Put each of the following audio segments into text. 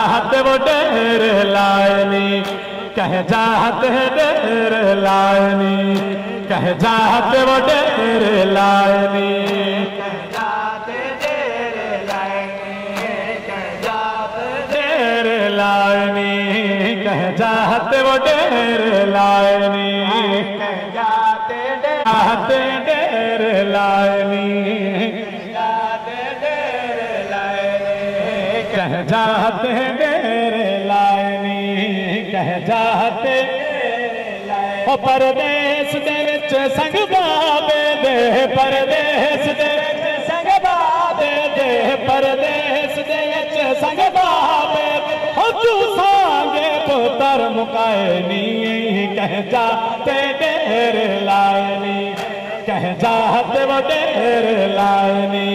चाहत वो डेर लायनी कह चाहत है डेर लायनी कह चाहत वो डेर लायनी। डेर लायनी कह चाहत वो डेर लायनी। चाहत डेर लायनी कह जाते डेर लायनी कह जाते ओ परदेस दे विच संग बाबे दे, परदेस दे विच संग बाबे दे, परदेस दे विच संग बाबे ओ तू सांगे पुत्र मुकाए नी, कह जाते डेर लायनी कह जाते वो डेर लायनी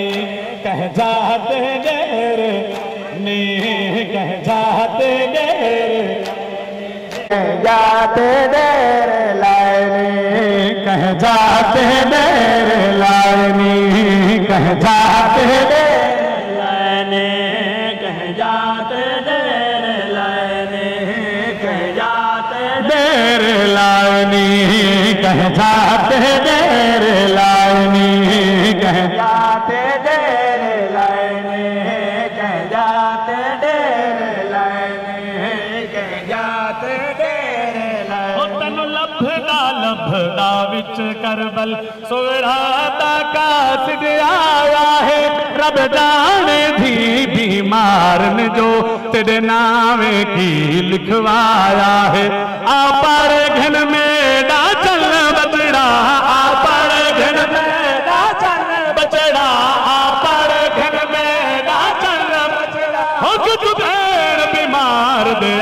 जाते देर लायनी कह जाते देर लायनी कह जाते देर लायनी कह जाते देर लायनी कह जाते देर लायनी कह जाते डेर मकासद आया है, रब जाने थी बीमार ने जो तेरे नाम की लिखवाया है। आप घन में डा चल बचड़ा आप घन में चल बचड़ा आप घन में डा चल बचड़ा हो कुछ भेड़ बीमार दे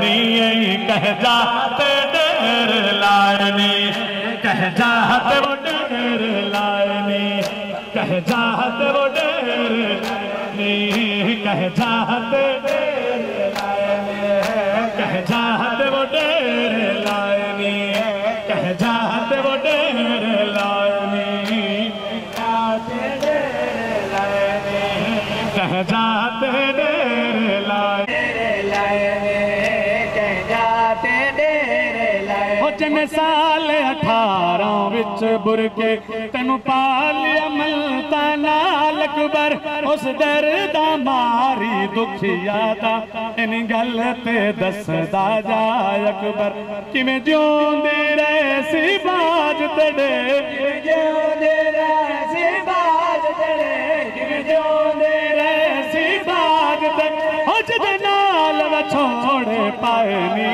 नहीं कह जाते देर लाए नहीं कह जाते लाए नहीं कह जाते वो डेरे नहीं कह जाते डेरे। ਜਨ ਸਾਲ 18 ਵਿੱਚ ਬੁਰਕੇ ਤੈਨੂੰ ਪਾਲਿਆ ਮਲਤਾ ਨਾਲ ਅਕਬਰ। ਉਸ ਦਰ ਦਾ ਮਾਰੀ ਦੁਖੀਆ ਦਾ ਇਨ ਗੱਲ ਤੇ ਦੱਸਦਾ ਜਾ ਅਕਬਰ। ਕਿਵੇਂ ਜਿਉਂਦੇ ਰਹੇ ਸੀ ਬਾਜ ਤੜੇ ਜਿਉਂਦੇ ਰਹੇ ਸੀ ਬਾਜ ਤੜੇ ਕਿਵੇਂ ਜਿਉਂਦੇ ਰਹੇ ਸੀ ਬਾਜ ਤੜੇ ਹੋ ਜਦ ਨਾਲ ਵਛੋੜੇ ਪਾਏ ਨੀ।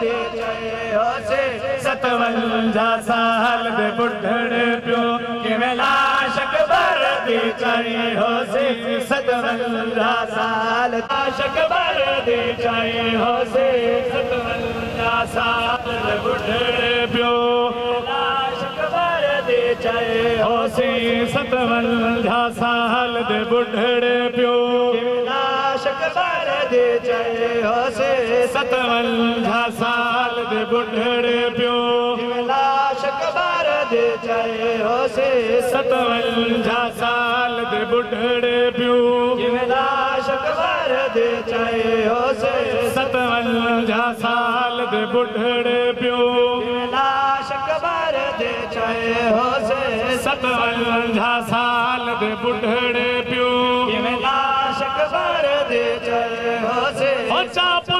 जय हो सतवंजा साल दे बुढ़ड़े प्यो बर दी चाहिए हो से सतवंजा साल लाशक बर दी चाहिए हो से सतवंजा साल दे बुढ़ड़े प्यो बर दी चाहिए हो से सतवंजा साल दे बुढ़ड़े प्यो बर दे जय हो से सतवंजा साल दे बुढ़ड़े प्यो। नाशक बर दे जय हो से सतवंजा साल दे बुढ़ड़े प्यो। नाशक बर दे जय हो से सतवंजा साल दे बुढ़ड़े प्यो। नाशक बर दे जय हो से सतवंजा साल दे बुढ़ड़े प्यो What's up?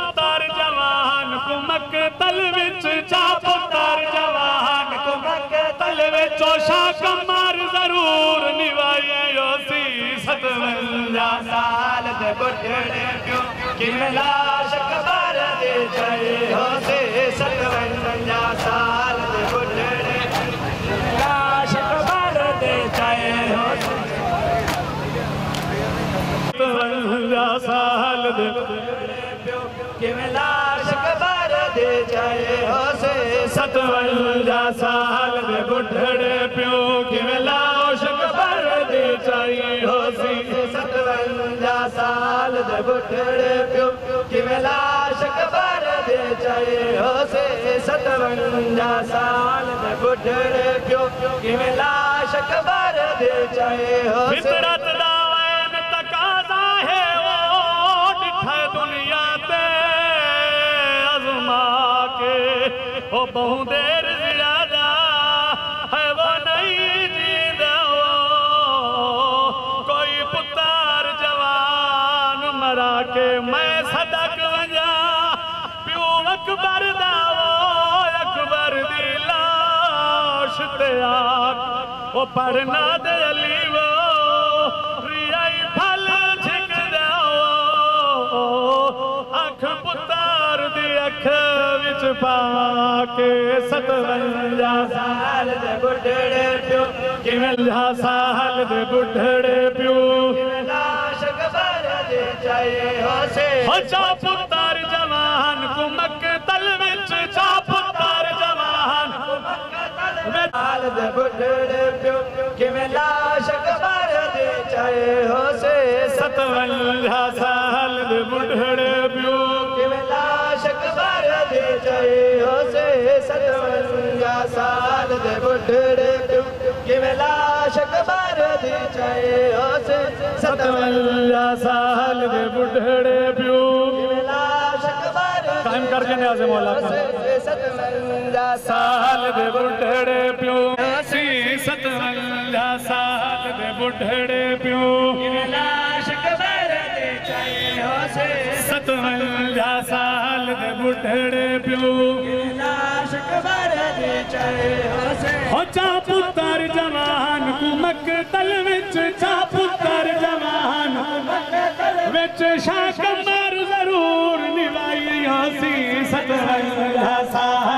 सतवंजा साल दे बुढ़ड़े प्यो किवें लाश कबर दे चए हो सतवंजा साल दे बुढ़ड़े प्यो किवें लाश कबर दे चए हो लाश ते आक ओ पर ना दे अली वो रियाई फल झिक जाओ अख पुतार दी अख विच पा के सतवंजा साल दे बुढ़ड़े प्यो किवें ला साल दे बुढ़ड़े प्यो लाश कबर दे चए हो से हो चा पुतार प्यो किवें लाश कबर चए हो सतवंजा साल दे बुढ़ड़े प्यो किवें लाश कबर दे चए हो से सतवंजा साल दे बुढ़ड़े प्यो किवें लाश कबर चए हो सतवंजा साल बुढ़ड़े प्यो लाश कबर कायम करके न्याज़ मौला का। सतवंजा साल बुढ़ड़े प्यो साल दे बुढ़ड़े प्यो। लाश कबर दे चए हो से सतवंजा साल दे बुढ़ड़े प्यो। लाश कबर दे चए हो से हो चा पुत्र जवान कुमक तल विच चा पुत्र जवान। विच मार जरूर निभाई होसी सतवंजा साल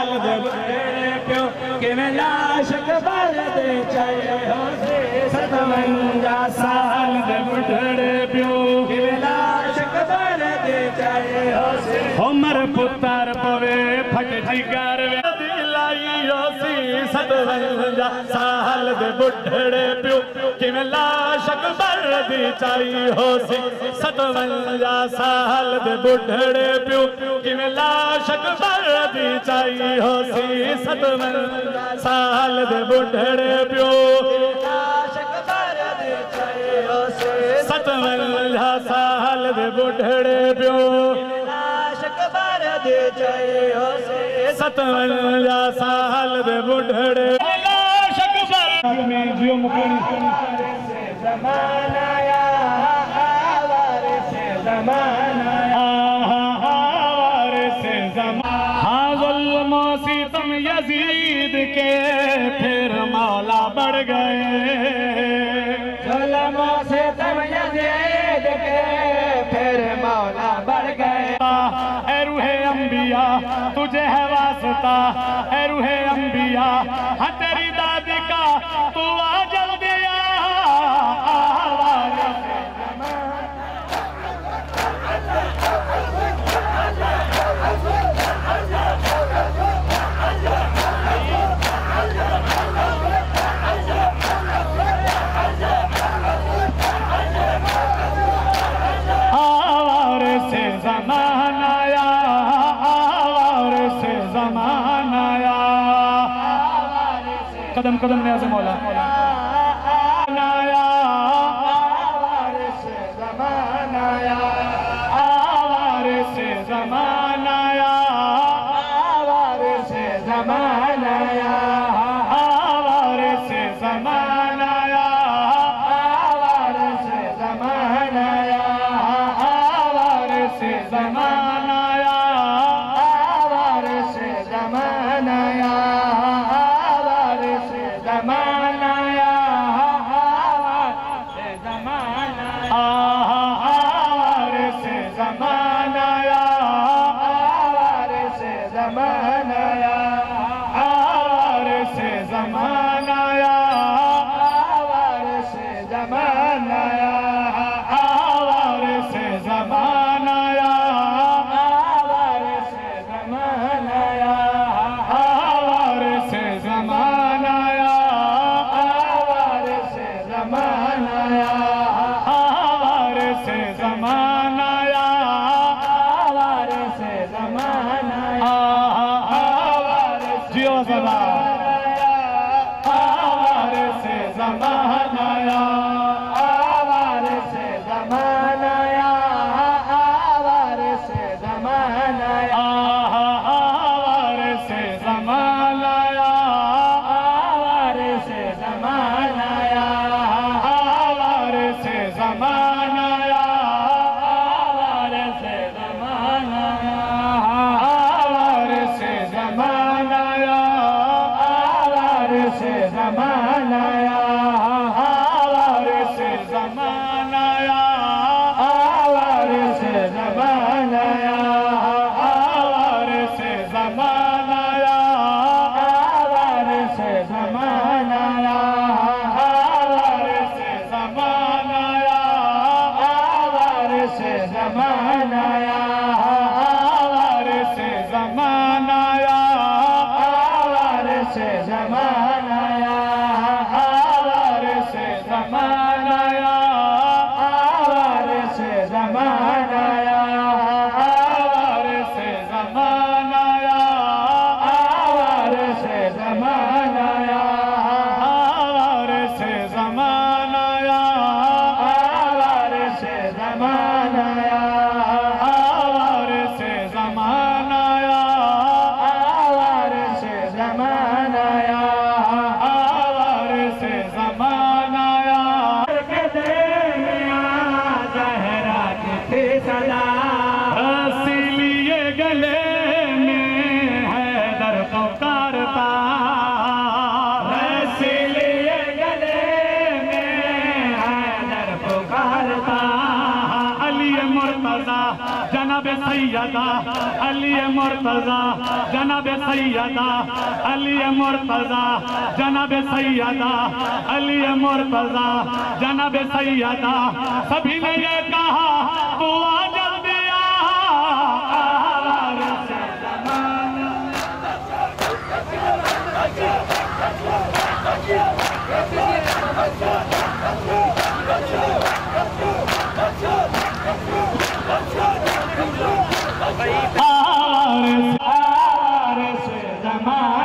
सतवंजा साल दे बुढ़ड़े प्यो। हो होमर पुत्र पवे फट जिगर वे। दिलाई होसी सतवंजा साल दे बुढ़ड़े प्यो किवें लाश अकबर दी चाई होसी। सतवंजा साल दे बुढ़ड़े प्यो किवें लाश अकबर दी चाई होसी। सतवंजा साल दे बुढ़ड़े प्यो लाश कबर दे चए हो से सतवंजा साल दे बुढ़ड़े प्यो लाश कबर दे चए हो से सतवंजा साल दे बुढ़ड़े लाश अकबर में जियो मुकणी अंबिया हाँ तेरी दादी का तू आ जल्दी कदम कदम में आज़म मौला। Zaman amar. no, no. Murtaza जनाब सैदा अली मुर्तजा जनाब सैदा अली मुर्तजा जनाब सैदा सभी ने ये कहा, बुआ जल्दी Bye. रमा